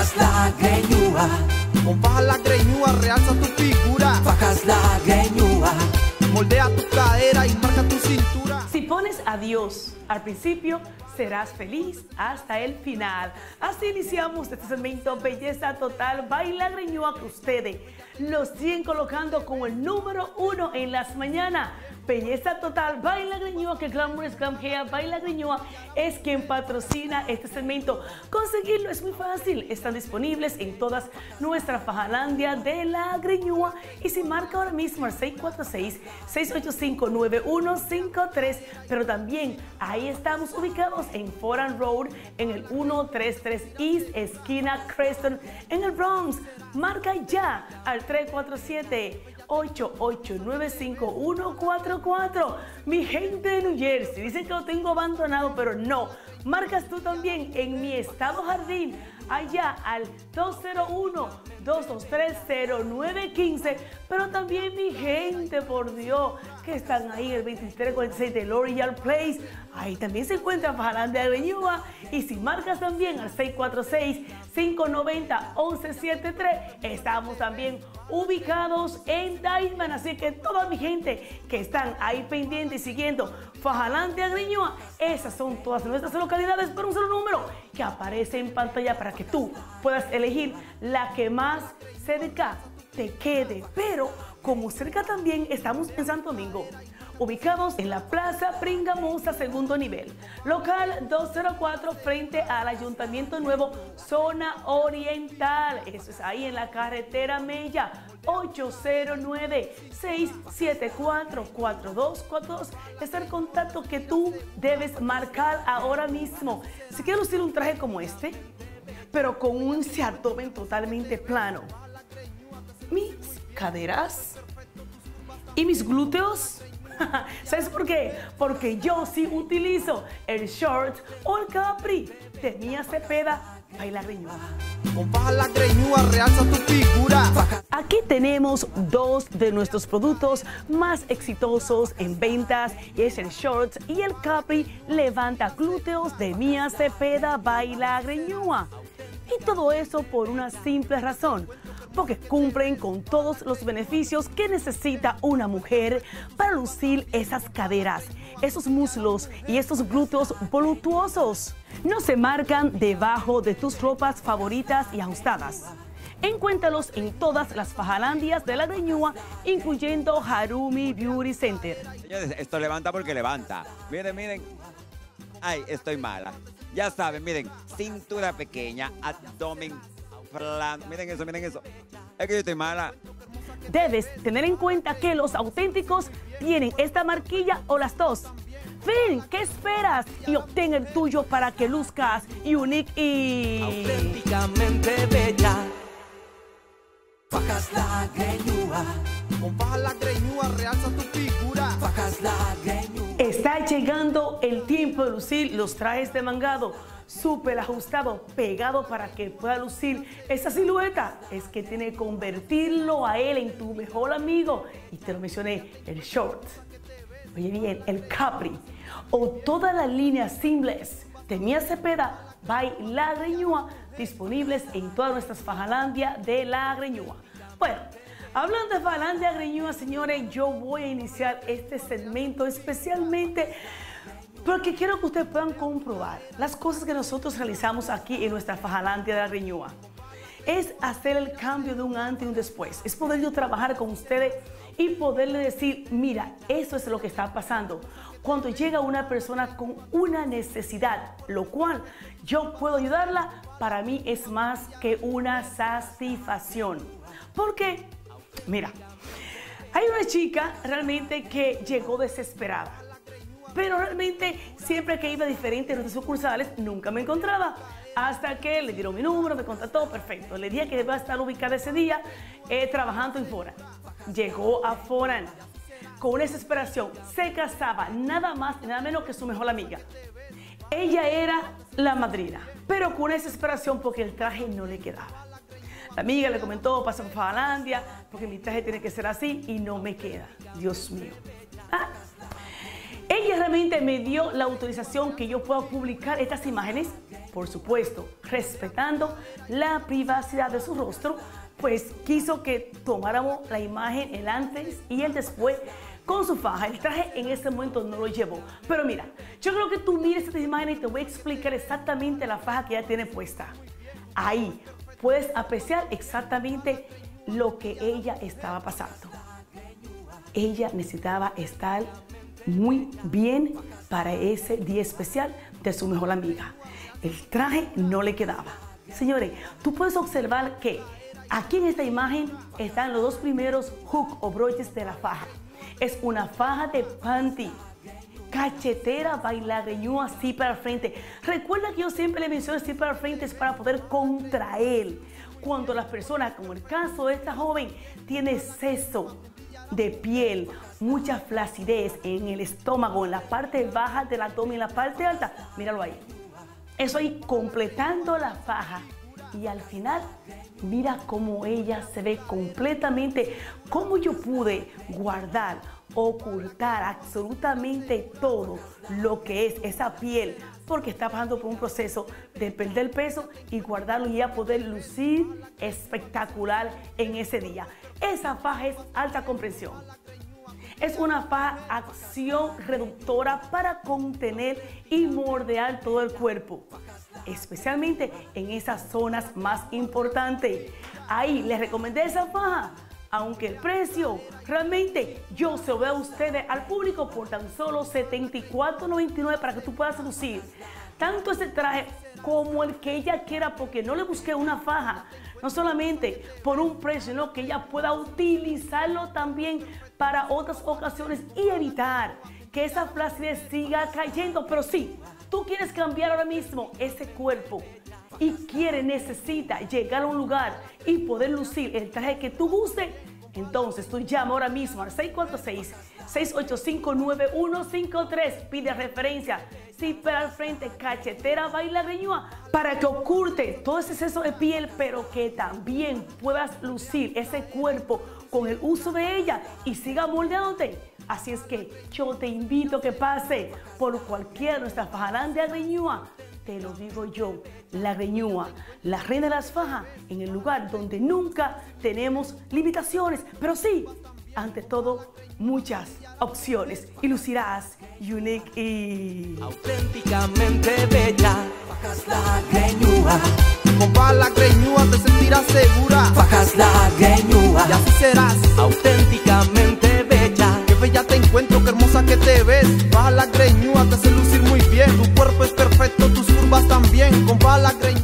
Facas la greñúa, Con fajas la greñúa realza tu figura. facas la greñúa. Moldea tu cadera y marca tu cintura. Si pones a Dios al principio, serás feliz hasta el final. Así iniciamos este segmento Belleza Total Baila Greñúa que ustedes lo siguen colocando como el número uno en las mañanas. Belleza Total Baila Greñúa, que Glamorous Glam Hair Baila Greñúa es quien patrocina este segmento. Conseguirlo es muy fácil. Están disponibles en todas nuestras fajalandia de la Greñúa. Y si marca ahora mismo al 646-685-9153, pero también ahí estamos ubicados en Foran Road, en el 133 East, esquina Creston, en el Bronx. Marca ya al 347 8895144. Mi gente de New Jersey, dicen que lo tengo abandonado, pero no. Marcas tú también en mi estado jardín, allá al 201-223-0915. Pero también mi gente, por Dios, que están ahí en el 2346 de L'Oreal Place. Ahí también se encuentra Fajalanda de Reñúa. Y si marcas también al 646-590-1173, estamos también ubicados en Diamond. Así que toda mi gente que están ahí pendientes y siguiendo Fajalante Agriñoa, esas son todas nuestras localidades por un solo número que aparece en pantalla para que tú puedas elegir la que más cerca te quede. Pero como cerca también estamos en Santo Domingo, ubicados en la Plaza Pringamosa, segundo nivel, local 204 frente al Ayuntamiento Nuevo, zona oriental. Eso es ahí en la carretera Mella. 809-674-4242 es el contacto que tú debes marcar ahora mismo. Si quieres lucir un traje como este, pero con un abdomen totalmente plano, mis caderas y mis glúteos. ¿Sabes por qué? Porque yo sí utilizo el short o el capri de Mía Cepeda Baila Greñuda. Con fajas la greñúa realza tu figura. Aquí tenemos dos de nuestros productos más exitosos en ventas y es el shorts y el capri levanta glúteos de Mía Cepeda Baila Greñúa. Y todo eso por una simple razón, porque cumplen con todos los beneficios que necesita una mujer para lucir esas caderas, esos muslos y esos glúteos voluptuosos. No se marcan debajo de tus ropas favoritas y ajustadas. Encuéntralos en todas las fajalandias de la Greñúa, incluyendo Harumi Beauty Center. Señores, esto levanta porque levanta. Miren, miren. Ay, estoy mala. Ya saben, miren, cintura pequeña, abdomen Miren eso, miren eso. Es que yo estoy mala. Debes tener en cuenta que los auténticos tienen esta marquilla o las dos. Ven, ¿qué esperas? Y obtén el tuyo para que luzcas unique y... Auténticamente bella. Facas la greñúa, Con fajas la greñúa realza tu figura. facas la greñúa. Está llegando el tiempo de lucir los trajes de mangado, súper ajustado, pegado para que pueda lucir esa silueta. Es que tiene que convertirlo a él en tu mejor amigo. Y te lo mencioné, el short. Oye bien, el capri o toda la línea seamless de Mía Cepeda by La Greñúa disponibles en todas nuestras fajalandia de La Greñúa. Bueno, hablando de fajalandia Greñúa, señores, yo voy a iniciar este segmento especialmente porque quiero que ustedes puedan comprobar las cosas que nosotros realizamos aquí en nuestra fajalandia de La Greñúa es hacer el cambio de un antes y un después. Es poder yo trabajar con ustedes y poderle decir, mira, eso es lo que está pasando. Cuando llega una persona con una necesidad, lo cual yo puedo ayudarla, para mí es más que una satisfacción. Porque, mira, hay una chica realmente que llegó desesperada. Pero realmente siempre que iba a diferentes de sucursales nunca me encontraba. Hasta que le dieron mi número, me contactó, perfecto. Le dije que iba a estar ubicada ese día eh, trabajando en Foran. Llegó a Foran con una desesperación. Se casaba nada más y nada menos que su mejor amiga. Ella era la madrina, pero con una desesperación porque el traje no le quedaba. La amiga le comentó, pasa por Falandia, porque mi traje tiene que ser así y no me queda. Dios mío. Ah, realmente me dio la autorización que yo pueda publicar estas imágenes por supuesto, respetando la privacidad de su rostro, pues quiso que tomáramos la imagen, el antes y el después con su faja. El traje en ese momento no lo llevó. Pero mira, yo creo que tú mires esta imagen y te voy a explicar exactamente la faja que ella tiene puesta. Ahí puedes apreciar exactamente lo que ella estaba pasando. Ella necesitaba estar muy bien para ese día especial de su mejor amiga. El traje no le quedaba. Señores, tú puedes observar que aquí en esta imagen están los dos primeros hook o broches de la faja. Es una faja de panty cachetera bailareño así para el frente. Recuerda que yo siempre le menciono así para el frente es para poder contraer. Cuando las personas, como el caso de esta joven, tiene exceso de piel, mucha flacidez en el estómago, en la parte baja del abdomen, en la parte alta, míralo ahí. Eso ahí completando la faja. Y al final, mira cómo ella se ve completamente, cómo yo pude guardar ocultar absolutamente todo lo que es esa piel porque está pasando por un proceso de perder peso y guardarlo y a poder lucir espectacular en ese día. Esa faja es alta comprensión. Es una faja acción reductora para contener y mordear todo el cuerpo, especialmente en esas zonas más importantes. Ahí les recomendé esa faja aunque el precio realmente yo se lo a ustedes, al público, por tan solo $74.99 para que tú puedas lucir tanto ese traje como el que ella quiera, porque no le busqué una faja, no solamente por un precio, sino que ella pueda utilizarlo también para otras ocasiones y evitar que esa flacidez siga cayendo. Pero sí, tú quieres cambiar ahora mismo ese cuerpo y quiere, necesita llegar a un lugar y poder lucir el traje que tú guste, entonces tú llama ahora mismo al 646-685-9153. Pide referencia. Sí, pero al frente, cachetera bailareña para que oculte todo ese exceso de piel, pero que también puedas lucir ese cuerpo con el uso de ella y siga moldeándote. Así es que yo te invito a que pase por cualquiera de nuestras fajarán de Agreñúa te lo digo yo, la reñúa, la reina de las fajas, en el lugar donde nunca tenemos limitaciones, pero sí, ante todo, muchas opciones. Y lucirás unique y... Auténticamente bella, fajas la greñúa, Baja la